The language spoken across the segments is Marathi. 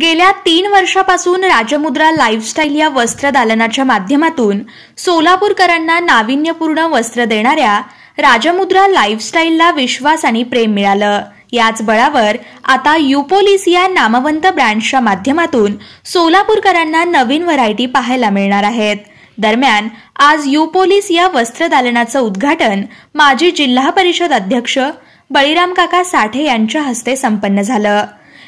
गेल्या तीन वर्षापासून राजमुद्रा लाईफस्टाईल या वस्त्र दालनाच्या माध्यमातून सोलापूरकरांना नाविन्यपूर्ण वस्त्र देणाऱ्या राजमुद्रा लाईफस्टाईलला विश्वास आणि प्रेम मिळालं. याच बळावर आता युपोलिस या नामवंत ब्रँडच्या माध्यमातून सोलापूरकरांना नवीन व्हरायटी पाहायला मिळणार आहेत. दरम्यान आज युपोलिस या वस्त्र दालनाचं उद्घाटन माजी जिल्हा परिषद अध्यक्ष बळीराम काका साठे यांच्या हस्ते संपन्न झालं.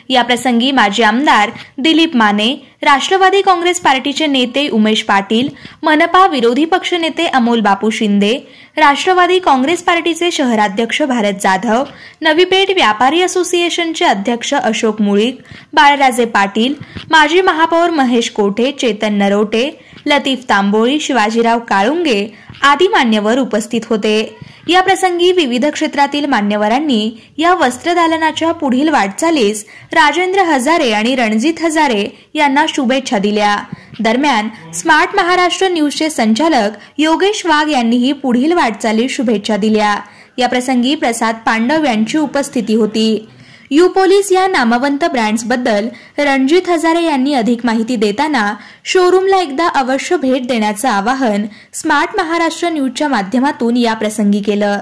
याप्रसंगी माजी आमदार दिलीप माने राष्ट्रवादी काँग्रेस पार्टीचे नेते उमेश पाटील मनपा विरोधी पक्षनेते अमोल बापू शिंदे राष्ट्रवादी काँग्रेस पार्टीचे शहराध्यक्ष भारत जाधव नवीपेठ व्यापारी असोसिएशनचे अध्यक्ष अशोक मुळीक बाळराजे पाटील माजी महापौर महेश कोठे चेतन नरोटे लतीफ तांबोळी शिवाजीराव काळुंगे आदी मान्यवर उपस्थित होते. या प्रसंगी विविध क्षेत्रातील मान्यवरांनी या वस्त्रदालनाच्या पुढील वाटचालीस राजेंद्र हजारे आणि रणजित हजारे यांना शुभेच्छा दिल्या. दरम्यान स्मार्ट महाराष्ट्र न्यूजचे संचालक योगेश वाघ यांनीही पुढील वाटचालीस शुभेच्छा दिल्या. या प्रसंगी प्रसाद पांडव यांची उपस्थिती होती. युपोलिस या नामवंत ब्रँड्सबद्दल रणजित हजारे यांनी अधिक माहिती देताना शोरूमला एकदा अवश्य भेट देण्याचं आवाहन स्मार्ट महाराष्ट्र न्यूजच्या माध्यमातून या प्रसंगी केलं.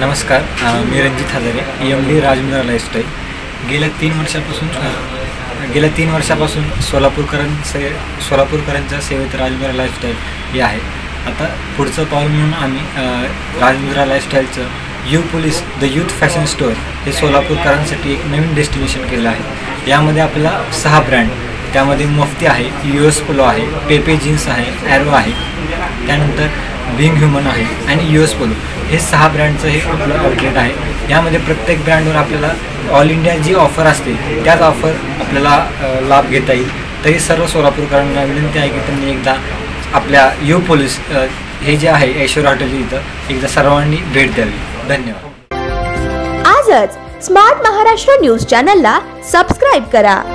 नमस्कार. मी Ranjit Hajare M D Rajmudra lifestyle गेल्या तीन वर्षापासून गेल्या तीन वर्षापासून सोलापूरकरांचे सोलापूरकरांच्या सेवेत राजमुद्रा लाईफस्टाईल हे आहे. आता पुढचं पाऊल म्हणून आम्ही Rajmudra लाईफस्टाईलचं U police the youth fashion store हे सोलापूरकरांसाठी एक नवीन डेस्टिनेशन केलं आहे. यामध्ये आपल्याला सहा ब्रँड त्यामध्ये मफ्ती आहे यू एस पोलो आहे पेपे जीन्स आहे ॲरो आहे त्यानंतर बिंग ह्युमन आहे आणि यू एस पोलो. हे सहा ब्रँडचं हे आपलं आउटलेट आहे. यामध्ये प्रत्येक ब्रँडवर आपल्याला ऑल इंडिया जी ऑफर असते त्याच ऑफर आपल्याला लाभ घेता येईल. तरी सर्व सोलापूरकरांना विनंती आहे की त्यांनी एकदा आपल्या यू पोलीस हे जे आहे ऐश्वर हॉटेल इथं एकदा सर्वांनी भेट द्यावी. धन्यवाद. आजच स्मार्ट महाराष्ट्र न्यूज चॅनलला सबस्क्राईब करा.